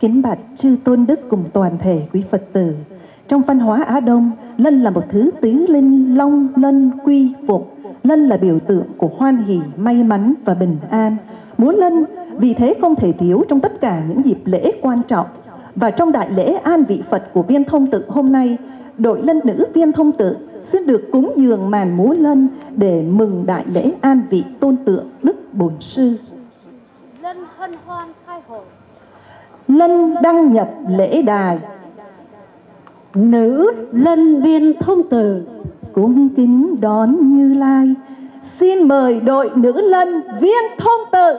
Kính bạch chư tôn đức cùng toàn thể quý Phật tử. Trong văn hóa Á Đông, lân là một thứ tứ linh long lân quy phục. Lân là biểu tượng của hoan hỷ, may mắn và bình an. Múa lân vì thế không thể thiếu trong tất cả những dịp lễ quan trọng. Và trong đại lễ an vị Phật của viên thông tự hôm nay, đội lân nữ viên thông tự xin được cúng dường màn múa lân để mừng đại lễ an vị tôn tượng Đức Bổn Sư. Lân hân hoan Lân đăng nhập lễ đài, Nữ lân viên thông tử cung kính đón Như Lai. Xin mời đội nữ lân viên thông từ